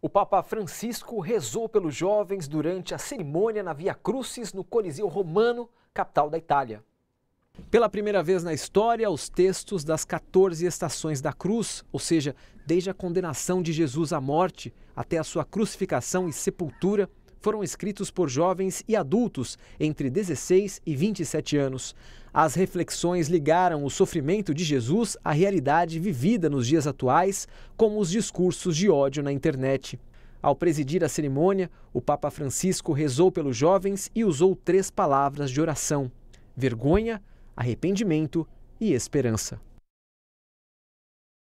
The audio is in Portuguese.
O Papa Francisco rezou pelos jovens durante a cerimônia na Via Crucis, no Coliseu Romano, capital da Itália. Pela primeira vez na história, os textos das 14 estações da cruz, ou seja, desde a condenação de Jesus à morte até a sua crucificação e sepultura, foram escritos por jovens e adultos entre 16 e 27 anos. As reflexões ligaram o sofrimento de Jesus à realidade vivida nos dias atuais, como os discursos de ódio na internet. Ao presidir a cerimônia, o Papa Francisco rezou pelos jovens e usou três palavras de oração: vergonha, arrependimento e esperança.